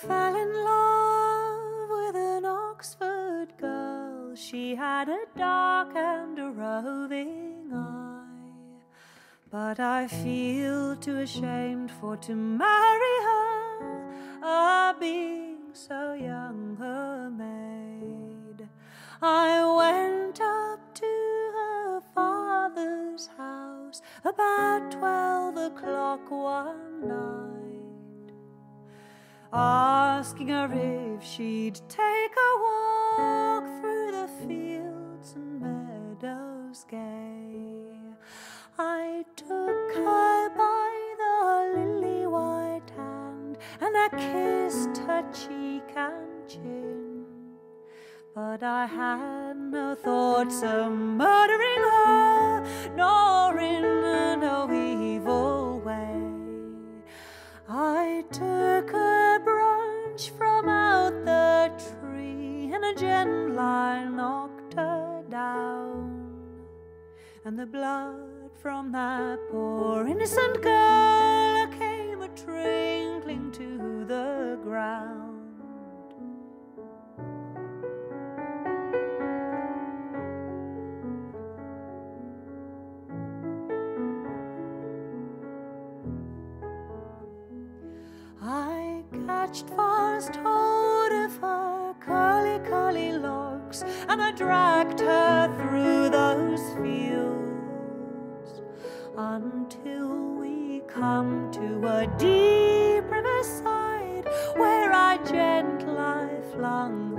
Fell in love with an Oxford girl. She had a dark and a roving eye. But I feel too ashamed for to marry her, a being so young a maid. I went up to her father's house about twelve o'clock one night, asking her if she'd take a walk through the fields and meadows gay. I took her by the lily white hand and I kissed her cheek and chin. But I had no thoughts of murdering her, nor in no evil way. I took a branch from out the tree, and a gentle eye knocked her down. And the blood from that poor innocent girl came a trickling catched fast hold of her curly, curly locks, and I dragged her through those fields until we come to a deep riverside where I gently flung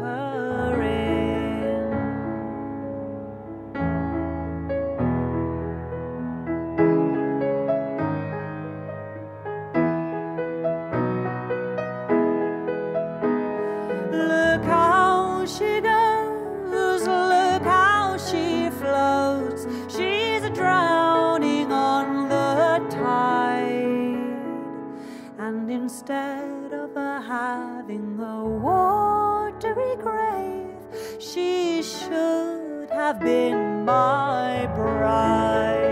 instead of having a watery grave, she should have been my bride.